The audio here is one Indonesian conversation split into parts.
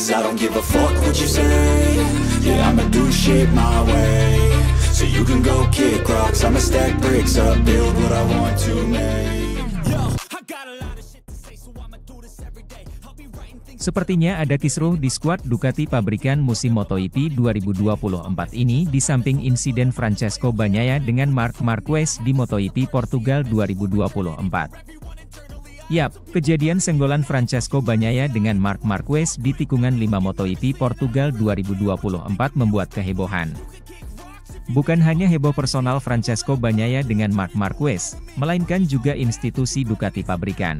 Cause I don't give a fuck what you say. Yeah, I'ma do shit my way. So you can go kick rocks. I'ma stack bricks up, build what I want to make. Sepertinya ada kisruh di skuad Ducati pabrikan musim MotoGP 2024 ini di samping insiden Francesco Bagnaia dengan Marc Marquez di MotoGP Portugal 2024. Yap, kejadian senggolan Francesco Bagnaia dengan Marc Marquez di tikungan 5 MotoGP Portugal 2024 membuat kehebohan. Bukan hanya heboh personal Francesco Bagnaia dengan Marc Marquez, melainkan juga institusi Ducati pabrikan.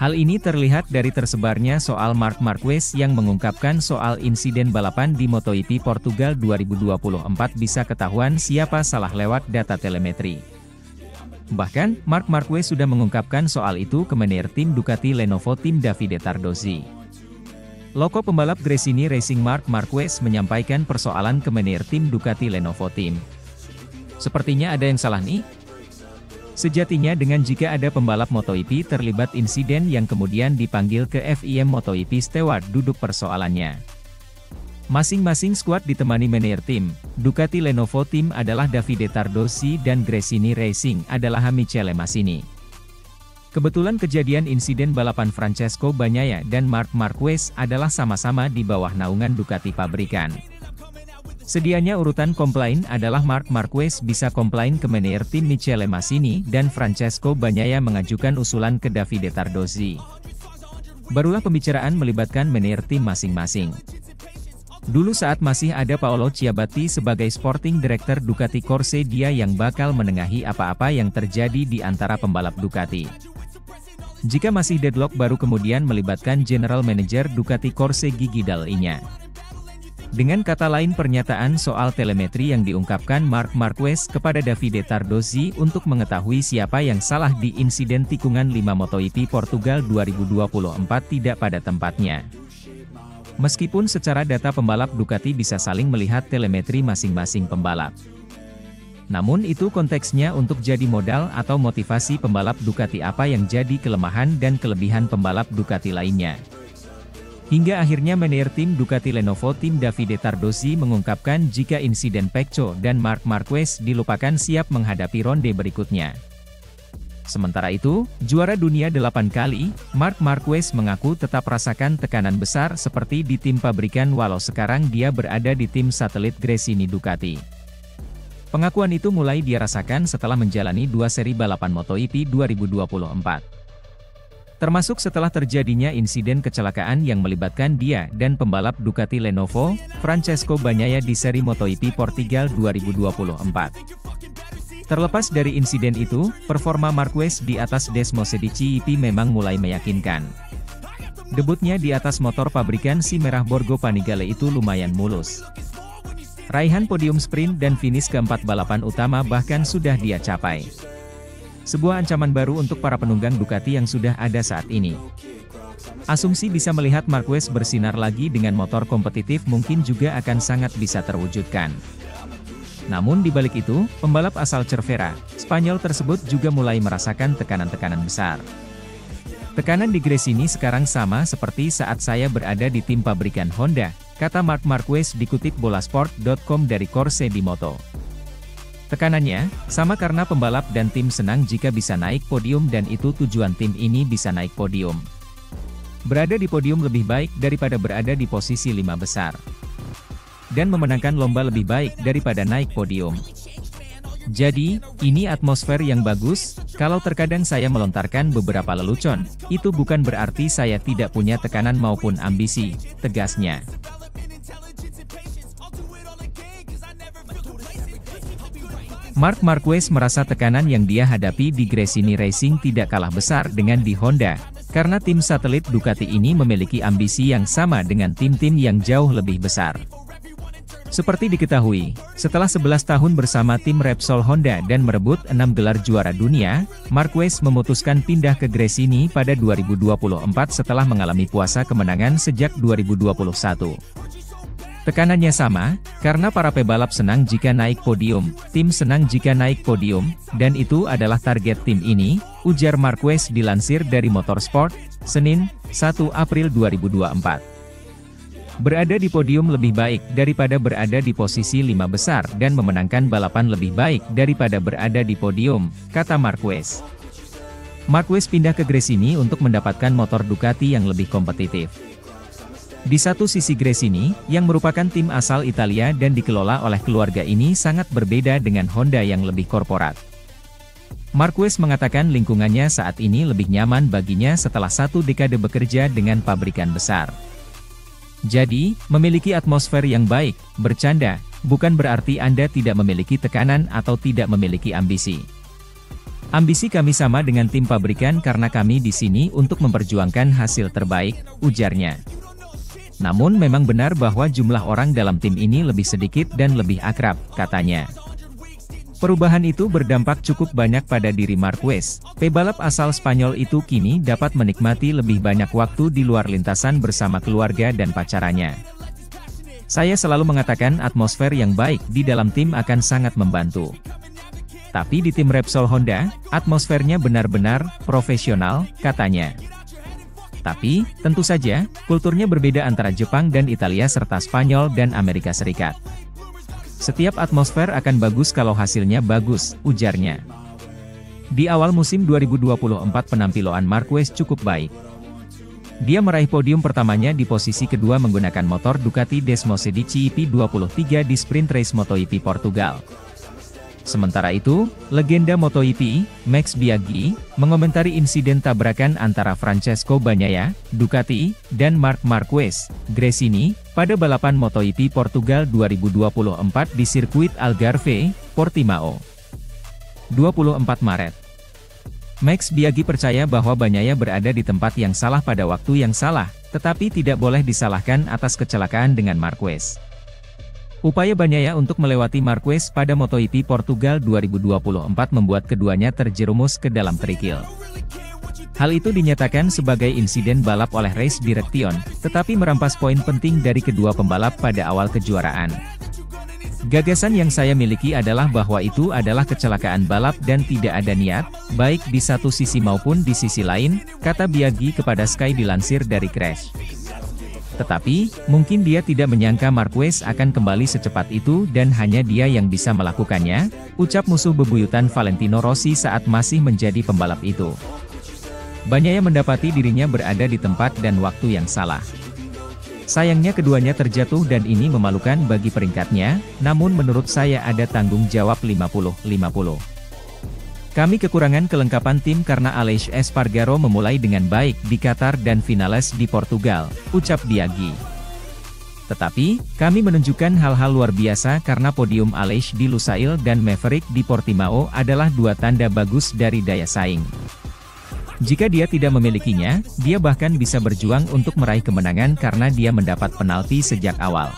Hal ini terlihat dari tersebarnya soal Marc Marquez yang mengungkapkan soal insiden balapan di MotoGP Portugal 2024 bisa ketahuan siapa salah lewat data telemetri. Bahkan, Mark Marquez sudah mengungkapkan soal itu ke manajer tim Ducati Lenovo tim Davide Tardozzi. Loko pembalap Gresini Racing Mark Marquez menyampaikan persoalan ke manajer tim Ducati Lenovo Team. Sepertinya ada yang salah nih? Sejatinya dengan jika ada pembalap MotoGP terlibat insiden yang kemudian dipanggil ke FIM MotoGP Steward duduk persoalannya. Masing-masing skuad ditemani manajer tim. Ducati Lenovo Team adalah Davide Tardozzi dan Gresini Racing adalah Michele Massini. Kebetulan kejadian insiden balapan Francesco Bagnaia dan Marc Marquez adalah sama-sama di bawah naungan Ducati pabrikan. Sedianya urutan komplain adalah Marc Marquez bisa komplain ke manajer tim Michele Massini dan Francesco Bagnaia mengajukan usulan ke Davide Tardozzi. Barulah pembicaraan melibatkan manajer tim masing-masing. Dulu saat masih ada Paolo Ciabatti sebagai sporting director Ducati Corse dia yang bakal menengahi apa-apa yang terjadi di antara pembalap Ducati. Jika masih deadlock baru kemudian melibatkan General Manager Ducati Corse Gigi Dall'Igna. Dengan kata lain pernyataan soal telemetri yang diungkapkan Mark Marquez kepada Davide Tardozzi untuk mengetahui siapa yang salah di insiden tikungan 5 MotoGP Portugal 2024 tidak pada tempatnya. Meskipun secara data pembalap Ducati bisa saling melihat telemetri masing-masing pembalap. Namun itu konteksnya untuk jadi modal atau motivasi pembalap Ducati apa yang jadi kelemahan dan kelebihan pembalap Ducati lainnya. Hingga akhirnya manajer tim Ducati Lenovo tim Davide Tardozzi mengungkapkan jika insiden Pecco dan Marc Marquez dilupakan siap menghadapi ronde berikutnya. Sementara itu, juara dunia 8 kali, Mark Marquez mengaku tetap rasakan tekanan besar seperti di tim pabrikan walau sekarang dia berada di tim satelit Gresini Ducati. Pengakuan itu mulai dia rasakan setelah menjalani dua seri balapan MotoGP 2024. Termasuk setelah terjadinya insiden kecelakaan yang melibatkan dia dan pembalap Ducati Lenovo, Francesco Bagnaia di seri MotoGP Portugal 2024. Terlepas dari insiden itu, performa Marquez di atas Desmo Sedici memang mulai meyakinkan. Debutnya di atas motor pabrikan si merah Borgo Panigale itu lumayan mulus. Raihan podium sprint dan finish keempat balapan utama bahkan sudah dia capai. Sebuah ancaman baru untuk para penunggang Ducati yang sudah ada saat ini. Asumsi bisa melihat Marquez bersinar lagi dengan motor kompetitif mungkin juga akan sangat bisa terwujudkan. Namun di balik itu, pembalap asal Cervera, Spanyol tersebut juga mulai merasakan tekanan-tekanan besar. Tekanan di Gresini sekarang sama seperti saat saya berada di tim pabrikan Honda, kata Mark Marquez dikutip bolasport.com dari Corse di Moto. Tekanannya, sama karena pembalap dan tim senang jika bisa naik podium dan itu tujuan tim ini bisa naik podium. Berada di podium lebih baik daripada berada di posisi lima besar dan memenangkan lomba lebih baik daripada naik podium. Jadi, ini atmosfer yang bagus, kalau terkadang saya melontarkan beberapa lelucon, itu bukan berarti saya tidak punya tekanan maupun ambisi, tegasnya. Mark Marquez merasa tekanan yang dia hadapi di Gresini Racing tidak kalah besar dengan di Honda, karena tim satelit Ducati ini memiliki ambisi yang sama dengan tim-tim yang jauh lebih besar. Seperti diketahui, setelah 11 tahun bersama tim Repsol Honda dan merebut 6 gelar juara dunia, Marquez memutuskan pindah ke Gresini pada 2024 setelah mengalami puasa kemenangan sejak 2021. Tekanannya sama, karena para pebalap senang jika naik podium, tim senang jika naik podium, dan itu adalah target tim ini, ujar Marquez dilansir dari Motorsport, Senin, 1 April 2024. Berada di podium lebih baik daripada berada di posisi lima besar dan memenangkan balapan lebih baik daripada berada di podium, kata Marquez. Marquez pindah ke Gresini untuk mendapatkan motor Ducati yang lebih kompetitif. Di satu sisi Gresini, yang merupakan tim asal Italia dan dikelola oleh keluarga ini sangat berbeda dengan Honda yang lebih korporat. Marquez mengatakan lingkungannya saat ini lebih nyaman baginya setelah satu dekade bekerja dengan pabrikan besar. Jadi, memiliki atmosfer yang baik, bercanda, bukan berarti Anda tidak memiliki tekanan atau tidak memiliki ambisi. Ambisi kami sama dengan tim pabrikan karena kami di sini untuk memperjuangkan hasil terbaik, ujarnya. Namun memang benar bahwa jumlah orang dalam tim ini lebih sedikit dan lebih akrab, katanya. Perubahan itu berdampak cukup banyak pada diri Marquez. Pebalap asal Spanyol itu kini dapat menikmati lebih banyak waktu di luar lintasan bersama keluarga dan pacarannya. Saya selalu mengatakan atmosfer yang baik di dalam tim akan sangat membantu. Tapi di tim Repsol Honda, atmosfernya benar-benar profesional, katanya. Tapi, tentu saja, kulturnya berbeda antara Jepang dan Italia serta Spanyol dan Amerika Serikat. Setiap atmosfer akan bagus kalau hasilnya bagus, ujarnya. Di awal musim 2024 penampilan Marquez cukup baik. Dia meraih podium pertamanya di posisi kedua menggunakan motor Ducati Desmosedici EP23 di Sprint Race MotoGP Portugal. Sementara itu, legenda MotoGP, Max Biaggi, mengomentari insiden tabrakan antara Francesco Bagnaia, Ducati, dan Marc Marquez, Gresini, pada balapan MotoGP Portugal 2024 di sirkuit Algarve, Portimao. 24 Maret Max Biaggi percaya bahwa Bagnaia berada di tempat yang salah pada waktu yang salah, tetapi tidak boleh disalahkan atas kecelakaan dengan Marquez. Upaya Bagnaia untuk melewati Marquez pada MotoGP Portugal 2024 membuat keduanya terjerumus ke dalam kerikil. Hal itu dinyatakan sebagai insiden balap oleh Race Direction, tetapi merampas poin penting dari kedua pembalap pada awal kejuaraan. Gagasan yang saya miliki adalah bahwa itu adalah kecelakaan balap dan tidak ada niat, baik di satu sisi maupun di sisi lain, kata Biaggi kepada Sky dilansir dari Crash. Tetapi, mungkin dia tidak menyangka Marquez akan kembali secepat itu dan hanya dia yang bisa melakukannya, ucap musuh bebuyutan Valentino Rossi saat masih menjadi pembalap itu. Banyaknya mendapati dirinya berada di tempat dan waktu yang salah. Sayangnya keduanya terjatuh dan ini memalukan bagi peringkatnya, namun menurut saya ada tanggung jawab 50-50. Kami kekurangan kelengkapan tim karena Aleix Espargaro memulai dengan baik di Qatar dan finales di Portugal, ucap Biagi. Tetapi, kami menunjukkan hal-hal luar biasa karena podium Aleix di Lusail dan Maverick di Portimao adalah dua tanda bagus dari daya saing. Jika dia tidak memilikinya, dia bahkan bisa berjuang untuk meraih kemenangan karena dia mendapat penalti sejak awal.